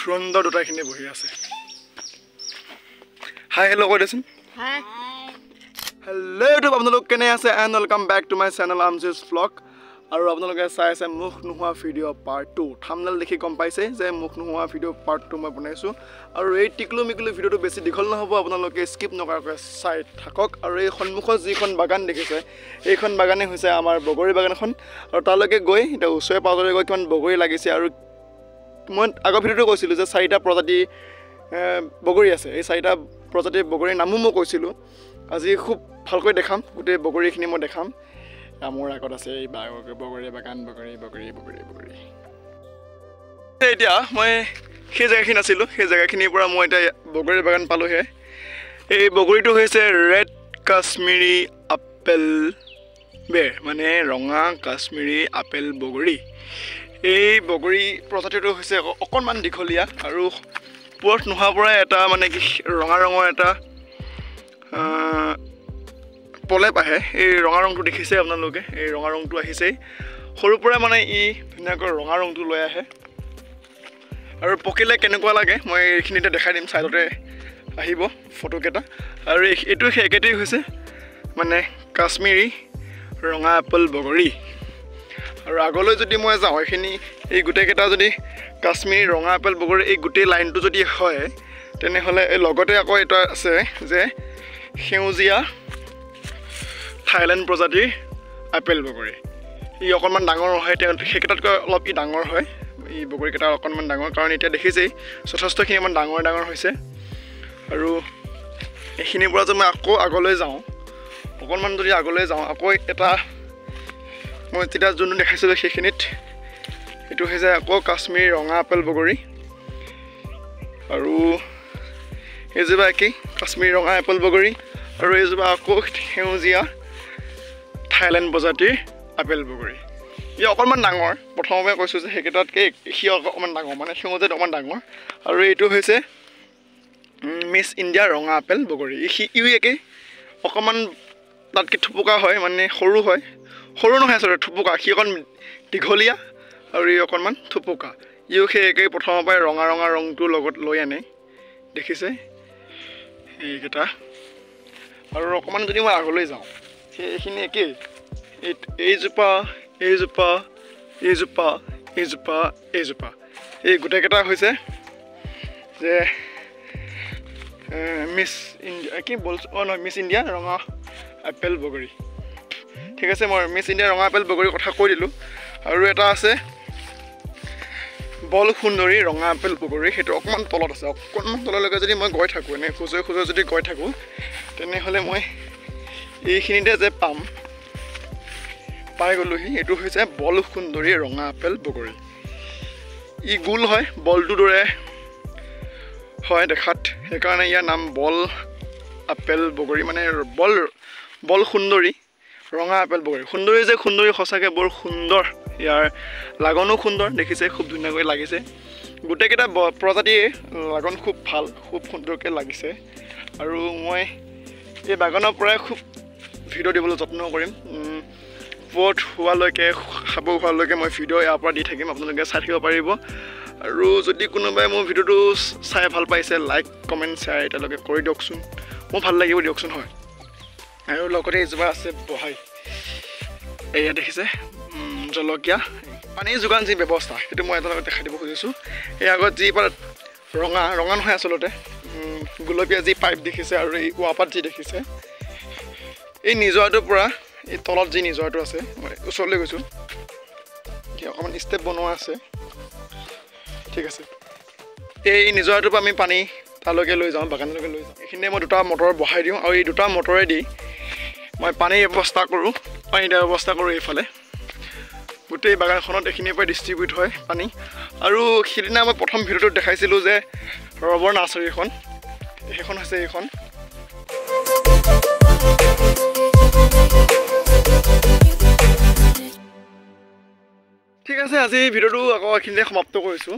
ধুৰন্ধৰ দুটাখিনি বহি আছে। হাই হেল্ল' কৈ দেচোন। হেল্ল' ইউটিউব আপোনালোক কেনে আছে? And welcome back to my channel আমজিজ vlog আৰু আপোনালোকে চাই আছে মুখ নোহোৱা ভিডিঅ' পাৰ্ট টু থামনেল দেখি গম পাইছে যে মুখ নোহোৱা ভিডিঅ' পাৰ্ট টু মই বনাইছোঁ। আৰু এই টিকলু মিকলু ভিডিঅ'টো বেছি দীঘল নহ'ব আপোনালোকে স্কিপ নকৰাকৈ চাই থাকক। আৰু এই সন্মুখত যিখন বাগান দেখিছে এইখন বাগানেই হৈছে আমাৰ বগৰী বাগানখন আৰু তালৈকে গৈ এতিয়া ওচৰে পাঁজৰে গৈ কিমান বগৰী লাগিছে আৰু মই আগৰ ভিডিঅ'টো কৈছিলোঁ যে চাৰিটা প্ৰজাতি বগৰী আছে। এই চাৰিটা প্ৰজাতিৰ বগৰীৰ নামো মই কৈছিলোঁ। আজি খুব ভালকৈ দেখাম গোটেই বগৰীখিনি মই দেখাম। মোৰ আগত আছে এই বগৰী বাগান বগৰী বগৰী বগৰী বগৰী। এতিয়া মই সেই জেগাখিনি আছিলোঁ সেই জেগাখিনিৰ পৰা মই এতিয়া বগৰী বাগান পালোঁহে। এই বগৰীটো হৈছে ৰেড কাশ্মীৰী আপেল বেৰ মানে ৰঙা কাশ্মীৰী আপেল বগৰী। এই বগৰী প্ৰজাতিটো হৈছে অক- অকণমান দীঘলীয়া আৰু পুৰঠ নোহোৱাৰ পৰাই এটা মানে কি ৰঙা ৰঙৰ এটা প্ৰলেপ আহে। এই ৰঙা ৰংটো দেখিছে আপোনালোকে এই ৰঙা ৰংটো আহিছেই। সৰুৰ পৰাই মানে ই ধুনীয়াকৈ ৰঙা ৰংটো লৈ আহে। আৰু পকিলে কেনেকুৱা লাগে মই এইখিনিতে দেখাই দিম ছাইডতে আহিব ফটোকেইটা। আৰু এই- এইটো একেটাই হৈছে মানে কাশ্মীৰী ৰঙা আপেল বগৰী। আৰু আগলৈ যদি মই যাওঁ এইখিনি এই গোটেইকেইটা যদি কাশ্মীৰ ৰঙা আপেল বগৰী এই গোটেই লাইনটো যদি হয় তেনেহ'লে এই লগতে আকৌ এটা আছে যে সেউজীয়া থাইলেণ্ড প্ৰজাতিৰ আপেল বগৰী। ই অকণমান ডাঙৰ হয় তেওঁ সেইকেইটাতকৈ অলপ ই ডাঙৰ হয় ই বগৰীকেইটা অকণমান ডাঙৰ কাৰণ এতিয়া দেখিছেই যথেষ্টখিনি ইমান ডাঙৰ ডাঙৰ হৈছে। আৰু এইখিনিৰ পৰা যদি মই আকৌ আগলৈ যাওঁ অকণমান যদি আগলৈ যাওঁ আকৌ এটা মই তেতিয়া যোনটো দেখাইছিলোঁ সেইখিনিত এইটো হৈছে আকৌ কাশ্মীৰ ৰঙা আপেল বগৰী। আৰু এইজোপা একেই কাশ্মীৰ ৰঙা এপল বগৰী আৰু এইজোপা আকৌ সেউজীয়া থাইলেণ্ড প্ৰজাতিৰ আপেল বগৰী। ই অকণমান ডাঙৰ প্ৰথমতে কৈছোঁ যে সেইকেইটাতকৈ সি অকণমান ডাঙৰ মানে সেউজীয়াত অকণমান ডাঙৰ। আৰু এইটো হৈছে মিছ ইণ্ডিয়া ৰঙা আপেল বগৰী। সি ইও একেই অকণমান তাতকৈ থুপুকা হয় মানে সৰু হয়। সৰু নহয় আচলতে থুপুকা সি অকণ দীঘলীয়া আৰু ই অকণমান থুপুকা। ইও সেই একেই প্ৰথমৰ পৰাই ৰঙা ৰঙা ৰংটো লগত লৈ আনে দেখিছে? এইকেইটা। আৰু অকণমান যদি মই আগলৈ যাওঁ সেইখিনি একেই। এই এইজোপা এইজোপা এইজোপা এইজোপা এইজোপা। এই গোটেইকেইটা হৈছে যে মিছ ইণ্ডিয়া কি বল অঁ নহয় মিছ ইণ্ডিয়া ৰঙা আপেল বগৰী। ঠিক আছে মই মিছ ইণ্ডিয়া ৰঙা আপেল বগৰীৰ কথা কৈ দিলোঁ। আৰু এটা আছে বল সুন্দৰী ৰঙা আপেল বগৰী সেইটো অকণমান তলত আছে। অকণমান তললৈকে যদি মই গৈ থাকোঁ এনে খোজে খোজে যদি গৈ থাকোঁ তেনেহ'লে মই এইখিনিতে যে পাম পাই গ'লোহি। এইটো হৈছে বল সুন্দৰী ৰঙা আপেল বগৰী। ই গোল হয় বলটোৰ দৰে হয় দেখাত। সেইকাৰণে ইয়াৰ নাম বল আপেল বগৰী মানে বল বল সুন্দৰী। ৰঙা আপেল বগৰী। সুন্দৰী যে সুন্দৰী সঁচাকৈ বৰ সুন্দৰ। ইয়াৰ লাগনো সুন্দৰ দেখিছে খুব ধুনীয়াকৈ লাগিছে। গোটেইকেইটা প্ৰজাতিয়ে লাগন খুব ভাল খুব সুন্দৰকৈ লাগিছে। আৰু মই এই বাগানৰ পৰাই খুব ভিডিঅ' দিবলৈ যত্ন কৰিম। পুৱত হোৱালৈকে খাব হোৱালৈকে মই ভিডিঅ' ইয়াৰ পৰা দি থাকিম আপোনালোকে চাই থাকিব পাৰিব। আৰু যদি কোনোবাই মোৰ ভিডিঅ'টো চাই ভাল পাইছে লাইক কমেণ্ট শ্বেয়াৰ এতিয়ালৈকে কৰি দিয়কচোন। মোৰ ভাল লাগিব দিয়কচোন হয়। আৰু লগতে এজোপা আছে বহাই এয়া দেখিছে জলকীয়া পানী যোগান যি ব্যৱস্থা সেইটো মই আপোনালোকক দেখাই দিব খুজিছোঁ এই আগত যি পাত ৰঙা ৰঙা নহয় আচলতে গুলপীয়া যি পাইপ দেখিছে আৰু এই ৱাপাত যি দেখিছে এই নিজৰাটোৰ পৰা এই তলত যি নিজৰাটো আছে মই ওচৰলৈ গৈছোঁ অকণমান ষ্টেপ বনোৱা আছে ঠিক আছে এই নিজৰাটোৰ পৰা আমি পানী তালৈকে লৈ যাওঁ বাগানলৈকে লৈ যাওঁ এইখিনিতে মই দুটা মটৰ বহাই দিওঁ আৰু এই দুটা মটৰেদি মই পানীৰ ব্যৱস্থা কৰোঁ পানী দিয়াৰ ব্যৱস্থা কৰোঁ এইফালে। গোটেই বাগানখনত এইখিনিৰ পৰা ডিষ্ট্ৰিবিউট হয় পানী। আৰু সিদিনা মই প্ৰথম ভিডিঅ'টোত দেখাইছিলোঁ যে ৰবৰ নাৰ্চাৰীখন সেইখন হৈছে এইখন। ঠিক আছে আজি ভিডিঅ'টো আকৌ এইখিনিতে সমাপ্ত কৰিছোঁ।